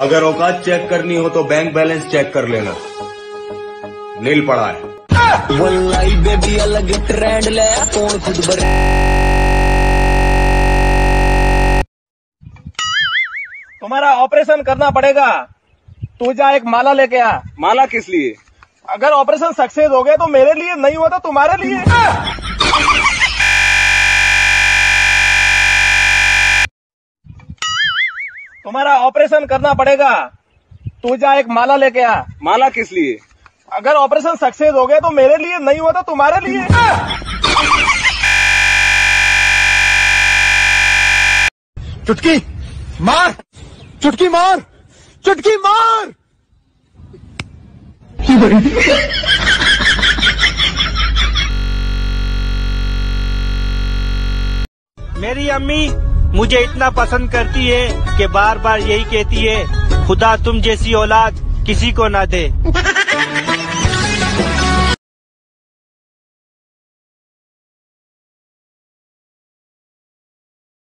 अगर औकात चेक करनी हो तो बैंक बैलेंस चेक कर लेना। नील पड़ा है। वल्लाई बेबी अलग ट्रेंड ले कौन खुद बरे तुम्हारा ऑपरेशन करना पड़ेगा। तू जा एक माला लेके आ। माला किस लिए? अगर ऑपरेशन सक्सेस हो गया तो मेरे लिए नहीं हुआ तो तुम्हारे लिए। तुम्हारा ऑपरेशन करना पड़ेगा। तू जा एक माला लेके आ। माला किस लिए? अगर ऑपरेशन सक्सेस हो गया तो मेरे लिए नहीं हुआ तो तुम्हारे लिए। चुटकी मार! चुटकी मार! चुटकी मार! मेरी अम्मी मुझे इतना पसंद करती है कि बार बार यही कहती है, खुदा तुम जैसी औलाद किसी को ना दे।